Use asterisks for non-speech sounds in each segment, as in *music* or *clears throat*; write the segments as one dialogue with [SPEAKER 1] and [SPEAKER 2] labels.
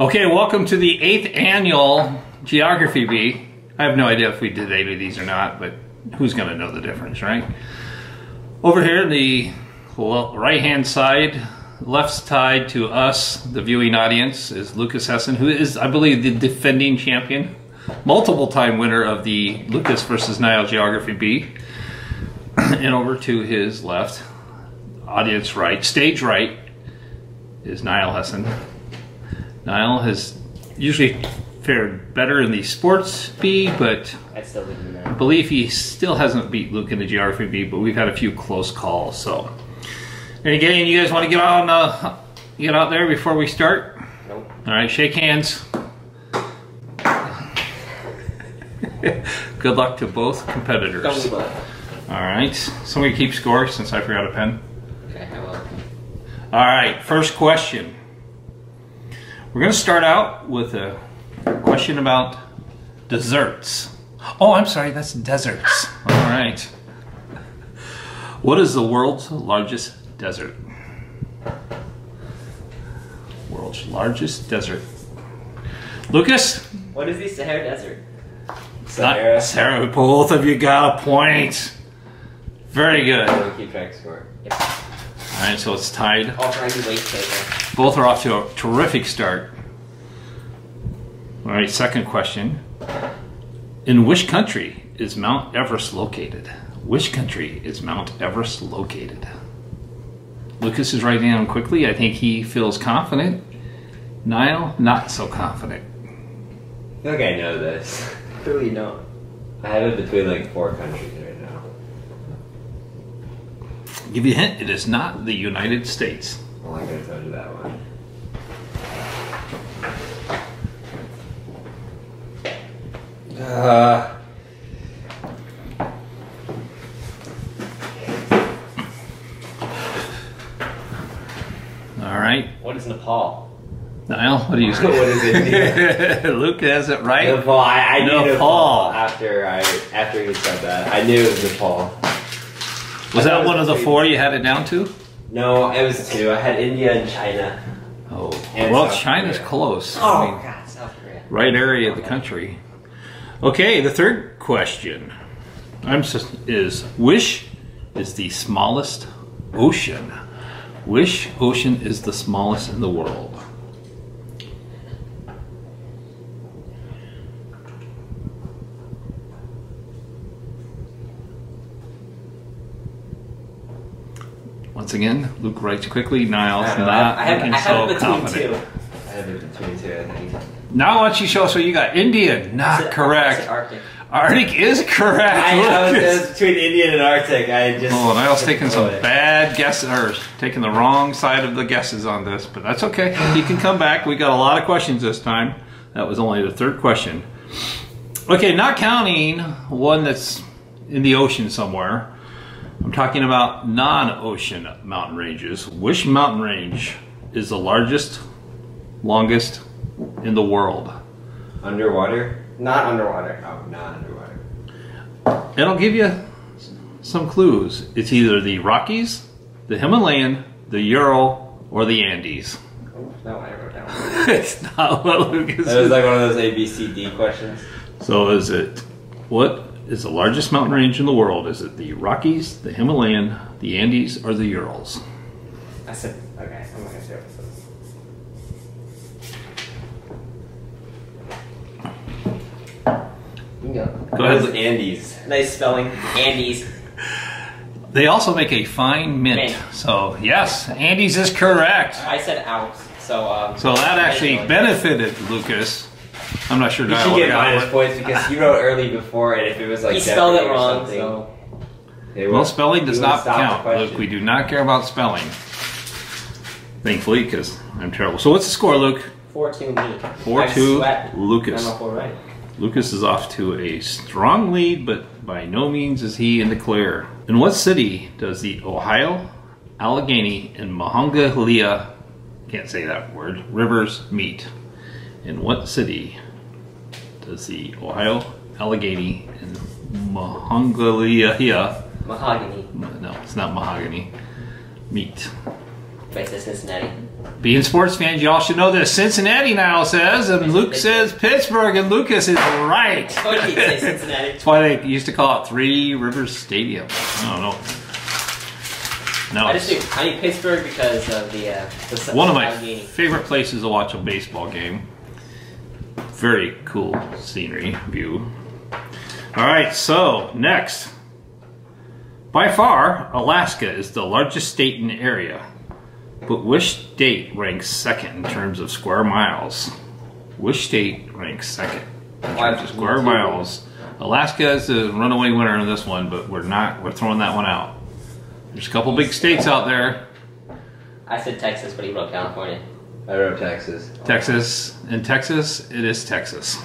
[SPEAKER 1] Okay, welcome to the eighth annual Geography Bee. I have no idea if we did eight of these or not, but who's going to know the difference, right? Over here, the right hand side, left side to us, the viewing audience, is Lucas Hesson, who is, I believe, the defending champion, multiple time winner of the Lucas versus Nile Geography Bee. *clears throat* and over to his left, audience right, stage right, is Nile Hesson. Nile has usually fared better in the sports bee, but
[SPEAKER 2] I still
[SPEAKER 1] believe he still hasn't beat Luke in the geography bee, but we've had a few close calls. So, and again, you guys want to get on, uh, get out there before we start?
[SPEAKER 2] Nope.
[SPEAKER 1] All right, shake hands. *laughs* Good luck to both competitors. All right, somebody keep score since I forgot a pen.
[SPEAKER 2] Okay, I will.
[SPEAKER 1] All right, first question. We're going to start out with a question about desserts. Oh, I'm sorry, that's deserts. All right. What is the world's largest desert? World's largest desert. Lucas?
[SPEAKER 2] What is the Sahara Desert?
[SPEAKER 1] Not Sarah, both of you got a point. Very good. All
[SPEAKER 2] We'll keep track score. Yep.
[SPEAKER 1] right, so it's tied.
[SPEAKER 2] All trying to wait taker.
[SPEAKER 1] Both are off to a terrific start. All right, second question. In which country is Mount Everest located? Which country is Mount Everest located? Lucas is writing down quickly. I think he feels confident. Nile, not so confident.
[SPEAKER 3] I feel like I know this. *laughs*
[SPEAKER 2] Clearly not.
[SPEAKER 3] I have it between like four countries right now.
[SPEAKER 1] Give you a hint, it is not the United States.
[SPEAKER 3] Well, I could have told you that one. Uh,
[SPEAKER 1] All right,
[SPEAKER 2] What is Nepal?
[SPEAKER 1] Nile, what do you *laughs* say?
[SPEAKER 3] what is it? *laughs*
[SPEAKER 1] Luke has it right.
[SPEAKER 3] Nepal. I, I knew
[SPEAKER 1] Nepal.
[SPEAKER 3] Nepal after I after you said that. I knew it was Nepal.
[SPEAKER 1] Was
[SPEAKER 3] I
[SPEAKER 1] that
[SPEAKER 3] it
[SPEAKER 1] one of the four you had it down to?
[SPEAKER 3] No, it was two. I had India and China.
[SPEAKER 1] Oh,
[SPEAKER 3] And
[SPEAKER 1] well,
[SPEAKER 3] South
[SPEAKER 1] China's
[SPEAKER 3] Korea.
[SPEAKER 1] close. I oh, mean,
[SPEAKER 2] God, South Korea.
[SPEAKER 1] right area of the country. Okay, the third question I'm s- is which is the smallest ocean? Which ocean is the smallest in the world? Once again, Luke writes quickly. Nile's
[SPEAKER 3] I don't
[SPEAKER 2] I have,
[SPEAKER 1] looking
[SPEAKER 2] I have
[SPEAKER 1] so
[SPEAKER 2] it
[SPEAKER 1] confident.
[SPEAKER 2] two.
[SPEAKER 3] I had it between two. I think.
[SPEAKER 1] Now, why don't you show us what you got?
[SPEAKER 2] Indian,
[SPEAKER 1] not
[SPEAKER 2] said- I
[SPEAKER 1] correct.
[SPEAKER 2] Arctic.
[SPEAKER 1] Arctic is correct.
[SPEAKER 3] I, I was,
[SPEAKER 1] Lucas.
[SPEAKER 3] it was between Indian and Arctic. I just.
[SPEAKER 1] Oh, and I was taking some
[SPEAKER 3] yeah.
[SPEAKER 1] bad guesses, or taking the wrong side of the guesses on this, but that's okay. He can come back. We got a lot of questions this time. That was only the third question. Okay, not counting one that's in the ocean somewhere. I'm talking about non-ocean mountain ranges. Which mountain range is the largest, longest in the world?
[SPEAKER 3] Underwater?
[SPEAKER 2] Not underwater.
[SPEAKER 3] Oh, not underwater.
[SPEAKER 1] And I'll give you some clues. It's either the Rockies, the Himalayan, the Ural, or the Andes.
[SPEAKER 2] Oh, no, I wrote that down. *laughs*
[SPEAKER 1] it's not what Lucas
[SPEAKER 3] That was like one of those A, B, C, D questions.
[SPEAKER 1] So is it what is the largest mountain range in the world? Is it the Rockies, the Himalayan, the Andes, or the Urals?
[SPEAKER 2] I said, okay, I'm not gonna say what this is. You can go.
[SPEAKER 1] Go
[SPEAKER 3] It was
[SPEAKER 1] ahead.
[SPEAKER 3] Andes.
[SPEAKER 2] Nice spelling. Andes.
[SPEAKER 1] They also make a fine mint.
[SPEAKER 2] Mint.
[SPEAKER 1] So yes, Andes is correct.
[SPEAKER 2] I said Alps, so um.
[SPEAKER 1] So that actually benefited Lucas. I'm not sure.
[SPEAKER 3] You
[SPEAKER 1] Nile
[SPEAKER 3] should
[SPEAKER 1] would've
[SPEAKER 3] get
[SPEAKER 1] got
[SPEAKER 3] minus points because you wrote early before, and if it was like
[SPEAKER 2] He spelled it wrong, so.
[SPEAKER 3] they
[SPEAKER 1] Well, spelling does not count, Luke. We do not care about spelling. Thankfully, because I'm terrible. So what's the score, Luke?
[SPEAKER 2] Four two me.
[SPEAKER 1] Four
[SPEAKER 2] I
[SPEAKER 1] two
[SPEAKER 2] sweat.
[SPEAKER 1] Lucas.
[SPEAKER 2] I'm right.
[SPEAKER 1] Lucas is off to a strong lead, but by no means is he in the clear. In what city does the Ohio, Allegheny, and Monongahela, can't say that word, rivers meet? In what city does the Ohio, Allegheny, and Monongahela,
[SPEAKER 2] Mahogany.
[SPEAKER 1] no, it's not mahogany, meet?
[SPEAKER 2] Right to Cincinnati.
[SPEAKER 1] Being sports fans, y'all should know this. Cincinnati now says, and Luke says Pittsburgh, and Lucas is right.
[SPEAKER 2] Told you say Cincinnati.
[SPEAKER 1] That's why they used to call it Three Rivers Stadium. I don't know. No,
[SPEAKER 2] I just knew I need Pittsburgh because of the uh, the
[SPEAKER 1] one of my favorite places to watch a baseball game. Very cool scenery view. All right, so next. By far, Alaska is the largest state in the area. But which state ranks second in terms of square miles? Which state ranks second in terms of square miles? Alaska is the runaway winner in this one, but we're not. We're throwing that one out. There's a couple big states out there.
[SPEAKER 2] I said Texas, but he wrote California.
[SPEAKER 3] I wrote Texas.
[SPEAKER 1] Texas. In Texas, it is Texas.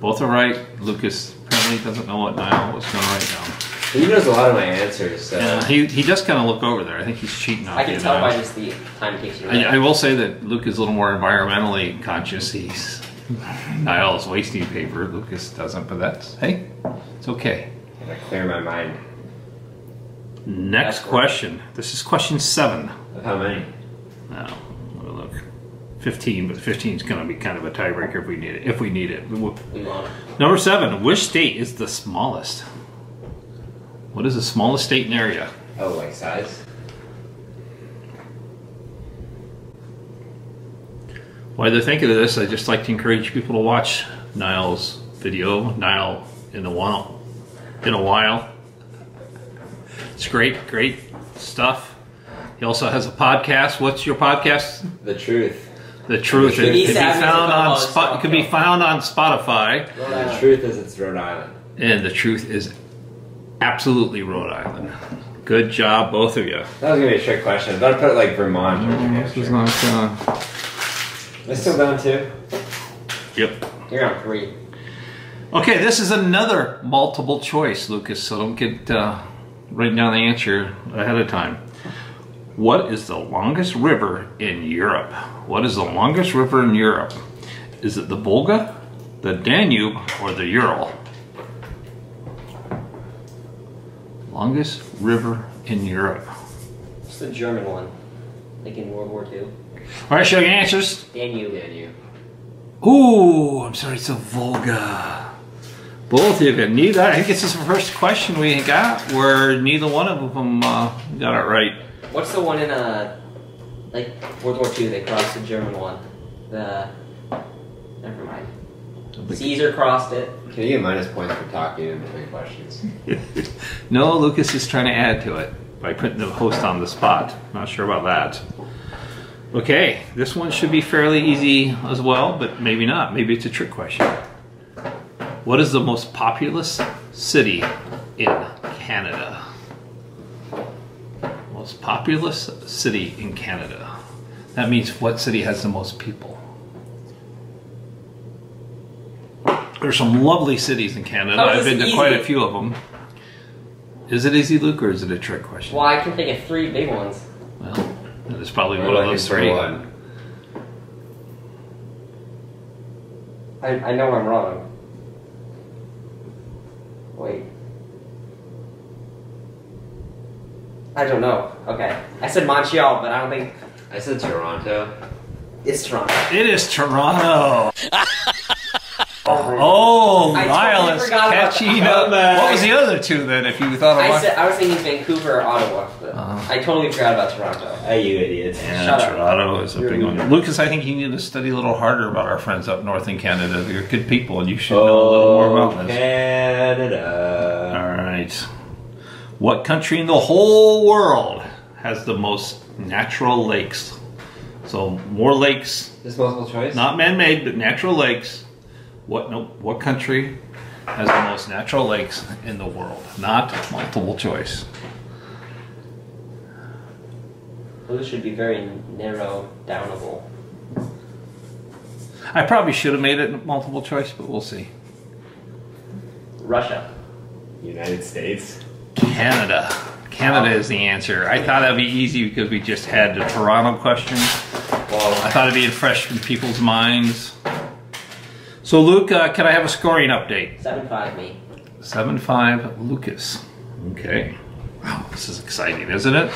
[SPEAKER 1] Both are right. Lucas apparently doesn't know what Nile was going to write down.
[SPEAKER 3] He knows a lot of my answers, so
[SPEAKER 1] Yeah, he, he does kind of look over there. I think he's cheating on
[SPEAKER 2] I can
[SPEAKER 1] you,
[SPEAKER 2] tell
[SPEAKER 1] Nile.
[SPEAKER 2] by just the time it takes you.
[SPEAKER 1] I. I will say that Luke is a little more environmentally conscious. He's Nile's wasting paper. Lucas doesn't, but that's hey, it's okay.
[SPEAKER 3] I clear my mind.
[SPEAKER 1] Next
[SPEAKER 2] That's
[SPEAKER 1] question. This is question seven.
[SPEAKER 3] Of how many?
[SPEAKER 1] Now, 15, but 15 is going to be kind of a tiebreaker if we need it. If we need it. Number seven, which state is the smallest? What is the smallest state in area?
[SPEAKER 3] Oh, like size?
[SPEAKER 1] While they're thinking of this, I just like to encourage people to watch Nile's video, Nile in a while. In a while, it's great, great stuff. He also has a podcast. What's your podcast?
[SPEAKER 3] The Truth
[SPEAKER 1] the Truth.
[SPEAKER 3] He
[SPEAKER 1] It
[SPEAKER 2] needs
[SPEAKER 1] can be
[SPEAKER 2] to have music
[SPEAKER 1] found on
[SPEAKER 2] on
[SPEAKER 1] spot. It can be
[SPEAKER 2] Spotify.
[SPEAKER 1] found on Spotify,
[SPEAKER 3] The truth is it's Rhode Island.
[SPEAKER 1] and the truth is absolutely Rhode Island. Good job, both of you.
[SPEAKER 3] That was gonna be a trick question. But I put it like Vermont or New
[SPEAKER 1] This is
[SPEAKER 3] Hampshire.
[SPEAKER 1] not. Uh,
[SPEAKER 3] Am I still down two?
[SPEAKER 1] yep.
[SPEAKER 2] You're on three.
[SPEAKER 1] Okay, this is another multiple choice, Lucas. So don't get uh, writing down the answer ahead of time. What is the longest river in Europe? What is the longest river in Europe? Is it the Volga, the Danube, or the Ural? Longest river in Europe.
[SPEAKER 2] It's the German one. Like in World War II.
[SPEAKER 1] All right, show your answers.
[SPEAKER 2] Danube.
[SPEAKER 3] You.
[SPEAKER 1] Ooh, I'm sorry, it's the Volga. Both of you. Neither. I think this is the first question we got where neither one of them uh, got it right.
[SPEAKER 2] What's the one in uh like World War II? They crossed the German one. The never mind. Caesar crossed it.
[SPEAKER 3] Can you get minus points for talking in between questions? *laughs*
[SPEAKER 1] no, Lucas is trying to add to it by putting the host on the spot. Not sure about that. Okay, this one should be fairly easy as well, but maybe not. Maybe it's a trick question. What is the most populous city in Canada? Most populous city in Canada. That means what city has the most people? There's some lovely cities in Canada.
[SPEAKER 2] How is
[SPEAKER 1] I've been
[SPEAKER 2] this
[SPEAKER 1] to quite a few of them. Is it easy, Luke, or is it a trick question?
[SPEAKER 2] Well, I can think of three big ones.
[SPEAKER 1] Well, that is probably
[SPEAKER 3] Or
[SPEAKER 1] one of those three.
[SPEAKER 3] one.
[SPEAKER 2] I, I know I'm wrong. Wait. I don't know. Okay. I said Montreal, but I don't think
[SPEAKER 3] I said Toronto.
[SPEAKER 2] it's Toronto.
[SPEAKER 1] It is Toronto. oh,
[SPEAKER 2] I
[SPEAKER 1] Lyle
[SPEAKER 2] totally
[SPEAKER 1] is
[SPEAKER 2] forgot
[SPEAKER 1] catching
[SPEAKER 2] that.
[SPEAKER 1] up. What was the other two then? If you thought
[SPEAKER 2] I
[SPEAKER 1] about
[SPEAKER 2] said I was thinking Vancouver or Ottawa, but
[SPEAKER 1] Uh-huh.
[SPEAKER 2] I totally forgot about Toronto.
[SPEAKER 3] Hey, you idiots.
[SPEAKER 1] yeah,
[SPEAKER 2] Shut up.
[SPEAKER 1] Toronto is a
[SPEAKER 2] You're
[SPEAKER 1] big one.
[SPEAKER 2] loser.
[SPEAKER 1] Lucas, I think you need to study a little harder about our friends up north in Canada. They're good people, and you should know a little more about
[SPEAKER 3] Oh,
[SPEAKER 1] this.
[SPEAKER 3] Canada.
[SPEAKER 1] All right. What country in the whole world has the most natural lakes? So more lakes
[SPEAKER 3] This multiple choice?
[SPEAKER 1] not man-made, but natural lakes. What no, what country has the most natural lakes in the world? Not multiple choice.
[SPEAKER 2] This should be very narrow downable.
[SPEAKER 1] I probably should have made it multiple choice, but we'll see.
[SPEAKER 2] Russia.
[SPEAKER 3] United States.
[SPEAKER 1] Canada. Canada is the answer. I thought that'd be easy because we just had the Toronto question.
[SPEAKER 3] Well,
[SPEAKER 1] I thought it'd be fresh in people's minds. So, Luke, uh, can I have a scoring update?
[SPEAKER 2] Seven five me.
[SPEAKER 1] 7 5 Lucas. Okay. Wow, this is exciting, isn't it?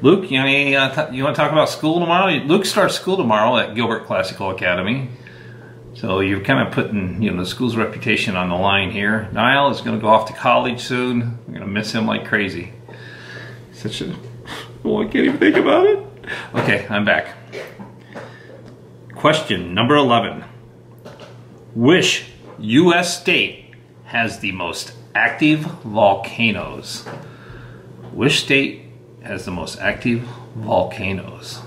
[SPEAKER 1] Luke, you, any, uh, you want to talk about school tomorrow? Luke starts school tomorrow at Gilbert Classical Academy. So you're kind of putting, you know, the school's reputation on the line here. Niall is going to go off to college soon. I'm going to miss him like crazy. Such a, oh, I can't even think about it. Okay, I'm back. Question number 11. Which U.S. state has the most active volcanoes? Which state has the most active volcanoes?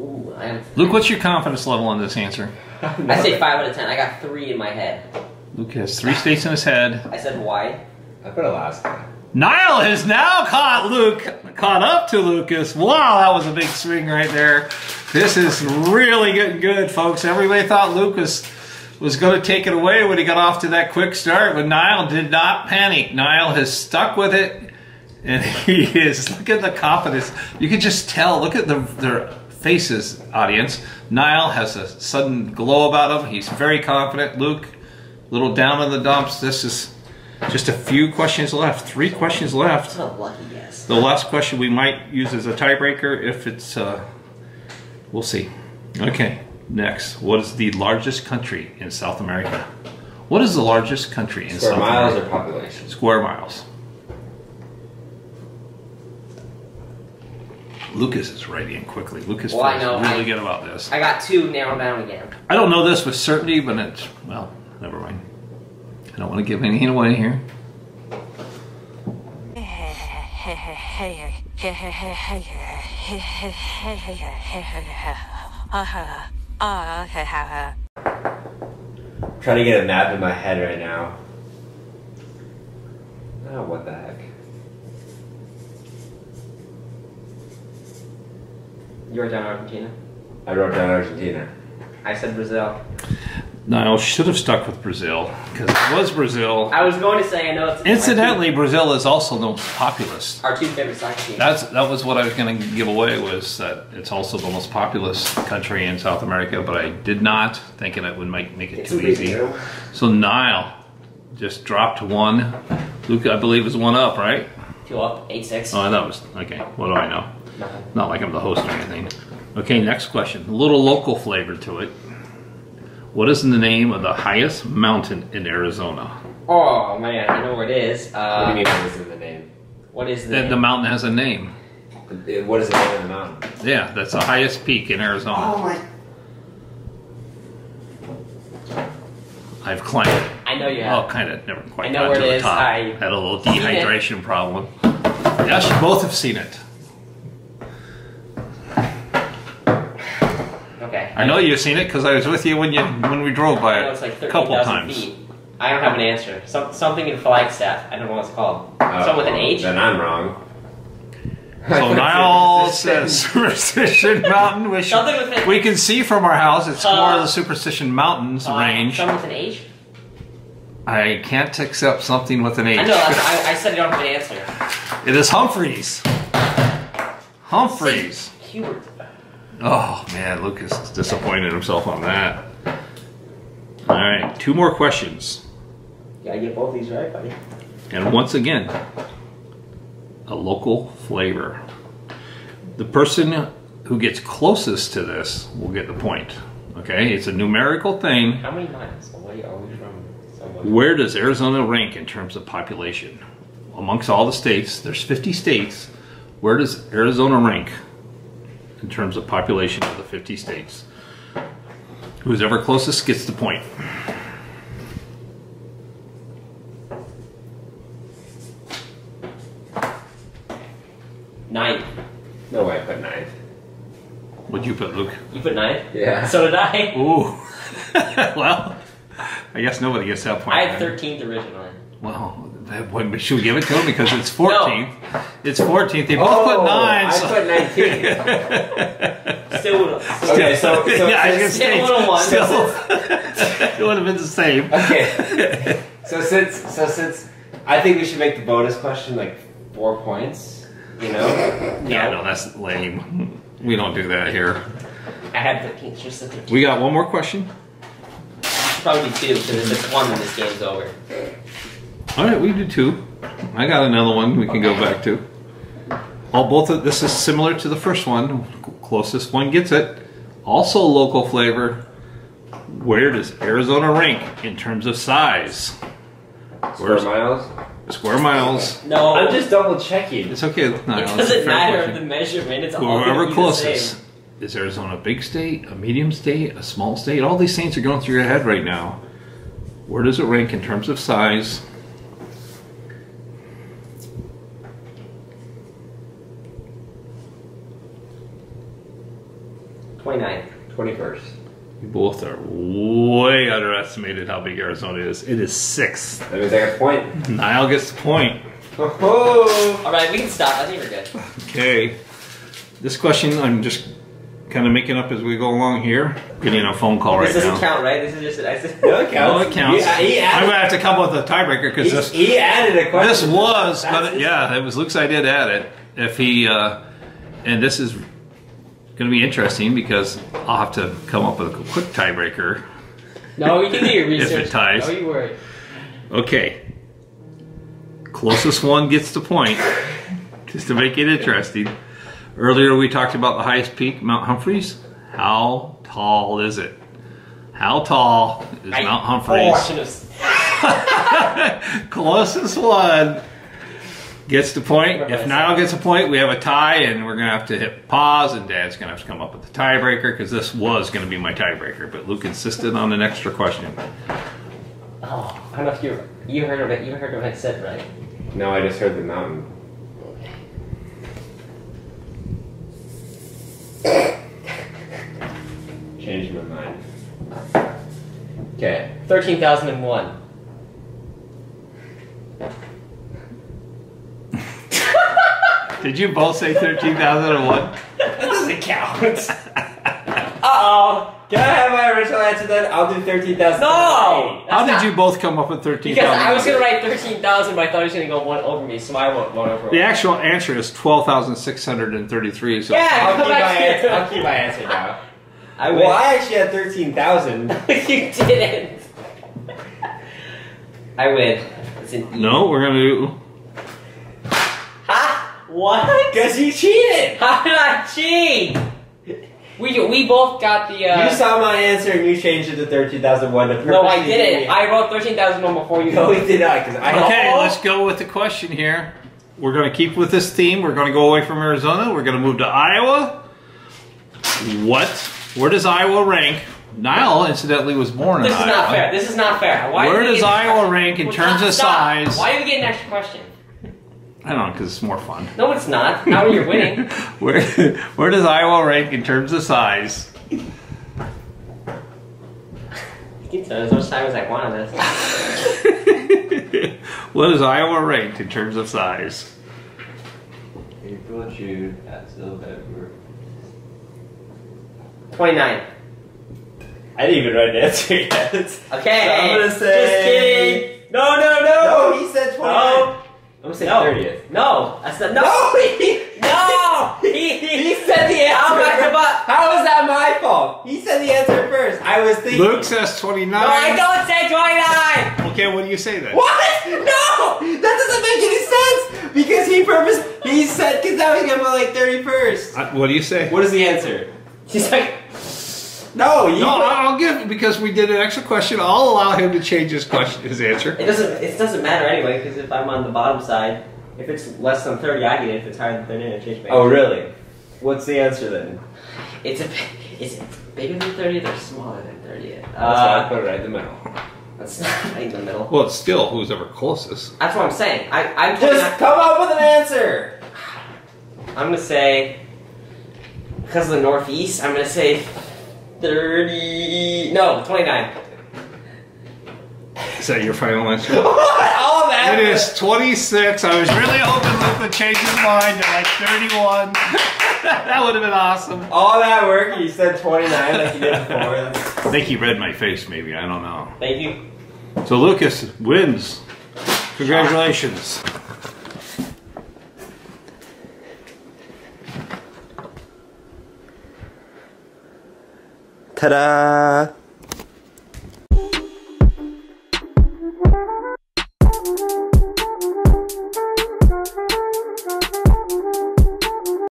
[SPEAKER 2] Ooh, I am.
[SPEAKER 1] Luke, what's your confidence level on this answer?
[SPEAKER 2] I say five out of ten. I got three in my head.
[SPEAKER 1] Luke has three states in his head.
[SPEAKER 2] I said why?
[SPEAKER 3] I put Alaska.
[SPEAKER 1] Nile has now caught Luke, caught up to Lucas. Wow, that was a big swing right there. This is really getting good, folks. Everybody thought Lucas was going to take it away when he got off to that quick start, but Nile did not panic. Nile has stuck with it, and *laughs* he is. Look at the confidence. You can just tell. Look at the, their faces, audience. Nile has a sudden glow about him. He's very confident. Luke, a little down in the dumps. This is just a few questions left. Three questions left.
[SPEAKER 2] That's a lucky guess.
[SPEAKER 1] The last question we might use as a tiebreaker if it's, uh, we'll see. Okay, next. What is the largest country in South America? What is the largest country in
[SPEAKER 3] Square
[SPEAKER 1] South
[SPEAKER 3] miles
[SPEAKER 1] America?
[SPEAKER 3] or population?
[SPEAKER 1] Square miles. Lucas is writing quickly. Lucas
[SPEAKER 2] Well, I
[SPEAKER 1] feels
[SPEAKER 2] know,
[SPEAKER 1] really
[SPEAKER 2] I-
[SPEAKER 1] good about this.
[SPEAKER 2] I got two narrowed down again.
[SPEAKER 1] I don't know this with certainty, but it's, well, never mind. I don't want to give anything away here.
[SPEAKER 3] I'm *laughs* trying to get a map in my head right now. Oh, what the heck?
[SPEAKER 2] You wrote down Argentina.
[SPEAKER 3] I wrote down Argentina.
[SPEAKER 2] I said Brazil.
[SPEAKER 1] Nile should have stuck with Brazil because it was Brazil.
[SPEAKER 2] I was going to say I know it's
[SPEAKER 1] Incidentally, Brazil is also the most populous.
[SPEAKER 2] our two, favorite soccer teams.
[SPEAKER 1] That's that was what I was going to give away was that it's also the most populous country in South America, but I did not, thinking it would make make it
[SPEAKER 2] It's
[SPEAKER 1] too
[SPEAKER 2] a big
[SPEAKER 1] easy.
[SPEAKER 2] deal.
[SPEAKER 1] So Nile just dropped one. Luke, I believe, is one up, right?
[SPEAKER 2] Two up, eight six.
[SPEAKER 1] Oh, that was okay. What do I know?
[SPEAKER 2] Nothing.
[SPEAKER 1] Not like I'm the host or anything. Okay, next question. A little local flavor to it. What is in the name of the highest mountain in Arizona?
[SPEAKER 2] Oh man, I know where it is. Uh,
[SPEAKER 3] what do you mean? What is in the name?
[SPEAKER 2] What is the,
[SPEAKER 1] The,
[SPEAKER 2] name?
[SPEAKER 1] the mountain has a name.
[SPEAKER 3] Uh, What is the name of the mountain?
[SPEAKER 1] Yeah, that's the highest peak in Arizona.
[SPEAKER 2] Oh my!
[SPEAKER 1] I've climbed it.
[SPEAKER 2] I know you have.
[SPEAKER 1] Oh, kind of. Never quite
[SPEAKER 2] I know
[SPEAKER 1] got
[SPEAKER 2] where
[SPEAKER 1] to
[SPEAKER 2] it
[SPEAKER 1] the
[SPEAKER 2] is.
[SPEAKER 1] top.
[SPEAKER 2] I-
[SPEAKER 1] Had a little dehydration problem. Yes, you both have seen it.
[SPEAKER 2] Okay.
[SPEAKER 1] I know you've seen it because I was with you when you when we drove by it
[SPEAKER 2] it's like
[SPEAKER 1] a couple times.
[SPEAKER 2] feet. I don't have an answer. Some, something in Flagstaff. I don't know what it's called. Something with an H.
[SPEAKER 3] Then I'm wrong.
[SPEAKER 1] So *laughs* Nile says Superstition Mountain, which
[SPEAKER 2] Something with an
[SPEAKER 1] we can see from our house. It's
[SPEAKER 2] Uh,
[SPEAKER 1] more of the Superstition Mountains
[SPEAKER 2] uh,
[SPEAKER 1] range.
[SPEAKER 2] Something with an H.
[SPEAKER 1] I can't accept something with an H.
[SPEAKER 2] I know. I, I said I don't have an answer.
[SPEAKER 1] it is Humphreys. Humphreys.
[SPEAKER 2] Hubert.
[SPEAKER 1] Oh man, Lucas is disappointed himself on that. All right, two more questions.
[SPEAKER 2] Gotta get both these right, buddy.
[SPEAKER 1] And once again, a local flavor. The person who gets closest to this will get the point. Okay, it's a numerical thing.
[SPEAKER 2] How many miles away are we from somewhere?
[SPEAKER 1] Where does Arizona rank in terms of population? Amongst all the states, there's 50 states. Where does Arizona rank in terms of population of the 50 states? Who's ever closest gets the point.
[SPEAKER 2] Nine.
[SPEAKER 3] No way I put ninth.
[SPEAKER 1] What'd you put, Luke?
[SPEAKER 2] You put nine?
[SPEAKER 3] Yeah.
[SPEAKER 2] So did I.
[SPEAKER 1] Ooh. *laughs* well, I guess nobody gets that point.
[SPEAKER 2] I had
[SPEAKER 1] then.
[SPEAKER 2] 13th originally.
[SPEAKER 1] Well, that, what, should we give it to him because it's *laughs* 14th? It's 14th. They both
[SPEAKER 3] Oh,
[SPEAKER 1] put nine.
[SPEAKER 3] I
[SPEAKER 1] so-
[SPEAKER 3] put 19. *laughs*
[SPEAKER 2] Still would have.
[SPEAKER 3] Okay, so, so
[SPEAKER 1] yeah, I was
[SPEAKER 3] since,
[SPEAKER 1] gonna say,
[SPEAKER 2] Still one.
[SPEAKER 1] Oh still- *laughs* it would have been the same.
[SPEAKER 3] okay. so since so since I think we should make the bonus question like four points. You know.
[SPEAKER 1] Yeah, no, that's lame. We don't do that here.
[SPEAKER 2] I had 13th. Just the 13th.
[SPEAKER 1] We got one more question.
[SPEAKER 2] Should probably two because if it's one, then this game's over.
[SPEAKER 1] All right, we do two. I got another one we can go back to. All both of this is similar to the first one. Closest one gets it. Also local flavor. Where does Arizona rank in terms of size?
[SPEAKER 3] Square
[SPEAKER 1] Where's
[SPEAKER 3] miles.
[SPEAKER 1] square miles?
[SPEAKER 2] No,
[SPEAKER 3] I'm just double checking.
[SPEAKER 1] It's okay. No,
[SPEAKER 2] It doesn't matter
[SPEAKER 1] question.
[SPEAKER 2] the measurement. It's all
[SPEAKER 1] Whoever
[SPEAKER 2] be the
[SPEAKER 1] closest.
[SPEAKER 2] Same.
[SPEAKER 1] Is Arizona a big state, a medium state, a small state? All these things are going through your head right now. Where does it rank in terms of size?
[SPEAKER 2] Twenty-nine.
[SPEAKER 3] Twenty first.
[SPEAKER 1] You both are way underestimated how big Arizona is. It is sixth.
[SPEAKER 3] That means I got a point.
[SPEAKER 1] Nile gets the point.
[SPEAKER 3] Oh.
[SPEAKER 2] All right, we can stop. I think we're good.
[SPEAKER 1] Okay. This question I'm just kind of making up as we go along here. Getting a phone call right now.
[SPEAKER 2] this doesn't count, right? This is just an accident.
[SPEAKER 3] No, it counts.
[SPEAKER 1] No, it counts.
[SPEAKER 3] He, he
[SPEAKER 1] I'm gonna have to come up with a tiebreaker because this
[SPEAKER 3] he added a question.
[SPEAKER 1] this was, but
[SPEAKER 3] it.
[SPEAKER 1] yeah, it was. Looks I did add it. If he uh, and this is going to be interesting because I'll have to come up with a quick tiebreaker.
[SPEAKER 2] No, you can do your research. *laughs*
[SPEAKER 1] If it ties.
[SPEAKER 2] Don't you worry.
[SPEAKER 1] Okay. Closest one gets the point, just to make it interesting. Earlier we talked about the highest peak, Mount Humphreys. How tall is it? How tall is
[SPEAKER 2] I-
[SPEAKER 1] Mount
[SPEAKER 2] Oh, I
[SPEAKER 1] Humphreys?
[SPEAKER 2] should have. *laughs*
[SPEAKER 1] Closest one gets the point. If Nile gets a point, we have a tie, and we're gonna have to hit pause, and Dad's gonna have to come up with the tiebreaker because this was gonna be my tiebreaker, but Luke insisted on an extra question.
[SPEAKER 2] Oh, I don't know if you you heard of it. You heard what I said, right?
[SPEAKER 3] No, I just heard the mountain. Changed my mind. Okay.
[SPEAKER 2] Thirteen thousand and one. *laughs*
[SPEAKER 1] Did you both say thirteen thousand and one?
[SPEAKER 3] That doesn't count. *laughs*
[SPEAKER 2] Uh oh.
[SPEAKER 3] Can I have my original answer then? I'll do 13,000.
[SPEAKER 2] No.
[SPEAKER 1] How
[SPEAKER 2] That's
[SPEAKER 1] did you both come up with 13,000?
[SPEAKER 2] Because? I was gonna write thirteen thousand, but I thought he was gonna go one over me, so I went one over.
[SPEAKER 1] The actual answer is twelve thousand six hundred and thirty-three. So
[SPEAKER 2] Yeah.
[SPEAKER 3] I'll keep, my answer, I'll keep my answer now. *laughs*
[SPEAKER 2] I
[SPEAKER 3] well, I actually had 13,000. *laughs*
[SPEAKER 2] you didn't. I win. It's an E.
[SPEAKER 1] no, we're gonna do.
[SPEAKER 2] Ha? What?
[SPEAKER 3] Because you cheated!
[SPEAKER 2] How did I cheat? We we both got the. Uh,
[SPEAKER 3] you saw my answer and you changed it to 13,001
[SPEAKER 2] no, I didn't. I wrote thirteen thousand one before you.
[SPEAKER 3] No, we did not, because I
[SPEAKER 1] Okay, let's go with the question here. We're gonna keep with this theme. We're gonna go away from Arizona. We're gonna move to Iowa. What? Where does Iowa rank? Nile, incidentally, was born
[SPEAKER 2] This
[SPEAKER 1] in
[SPEAKER 2] is not fair. This is not fair. Why
[SPEAKER 1] Where does Iowa rank in
[SPEAKER 2] Well,
[SPEAKER 1] terms of
[SPEAKER 2] stop.
[SPEAKER 1] size?
[SPEAKER 2] Why are we getting an extra question?
[SPEAKER 1] I don't know, because it's more fun.
[SPEAKER 2] No, it's not. Now you're *laughs* winning.
[SPEAKER 1] Where Where does Iowa rank in terms of size?
[SPEAKER 2] You can tell as much time as I want on this. *laughs*
[SPEAKER 1] what does Iowa rank in terms of size?
[SPEAKER 3] April, June, that's November.
[SPEAKER 2] Twenty-nine.
[SPEAKER 3] I didn't even write an answer yet.
[SPEAKER 2] Okay. *laughs*
[SPEAKER 3] So I'm gonna say-
[SPEAKER 2] Just kidding. No, no,
[SPEAKER 3] No,
[SPEAKER 2] no.
[SPEAKER 3] he said 29.
[SPEAKER 2] No.
[SPEAKER 3] I'm gonna say
[SPEAKER 2] No.
[SPEAKER 3] 30th.
[SPEAKER 2] No. I said No.
[SPEAKER 3] No, *laughs* he,
[SPEAKER 2] No. He,
[SPEAKER 3] he said the answer.
[SPEAKER 2] How back.
[SPEAKER 3] How is that my fault? He said the answer first. I was thinking.
[SPEAKER 1] Luke says 29.
[SPEAKER 2] No, I don't say twenty-nine.
[SPEAKER 1] Okay, what do you say then?
[SPEAKER 3] What? No! That doesn't make any sense! Because he purpose he said because that was gonna be like 31st.
[SPEAKER 1] Uh, what do you say?
[SPEAKER 3] What is the answer?
[SPEAKER 2] He's like,
[SPEAKER 3] No, you
[SPEAKER 1] No, I'll give because we did an extra question. I'll allow him to change his question, his answer.
[SPEAKER 2] it doesn't. It doesn't matter anyway because if I'm on the bottom side, if it's less than thirty, I get it. If it's higher than thirty, I change my.
[SPEAKER 3] Oh
[SPEAKER 2] answer.
[SPEAKER 3] really? What's the answer then?
[SPEAKER 2] It's a. Is it bigger than thirtieth or smaller than thirtieth?
[SPEAKER 3] That's why I
[SPEAKER 2] Uh,
[SPEAKER 3] put it right in the middle.
[SPEAKER 2] that's not *laughs* right in the middle.
[SPEAKER 1] Well, it's still who's ever closest.
[SPEAKER 2] That's what I'm saying. I, I'm
[SPEAKER 3] Just come up with an answer!
[SPEAKER 2] I'm gonna say because of the northeast. I'm gonna say thirty. No, twenty-nine.
[SPEAKER 1] Is that your final answer? *laughs*
[SPEAKER 3] All that
[SPEAKER 1] It is 26. I was really hoping Luke would change his mind to like 31. *laughs* that would have been awesome.
[SPEAKER 3] all that work, you said 29 like you did before. *laughs*
[SPEAKER 1] I think he read my face, maybe. I don't know.
[SPEAKER 2] Thank you.
[SPEAKER 1] So Lucas wins. Congratulations.
[SPEAKER 3] Ta-da!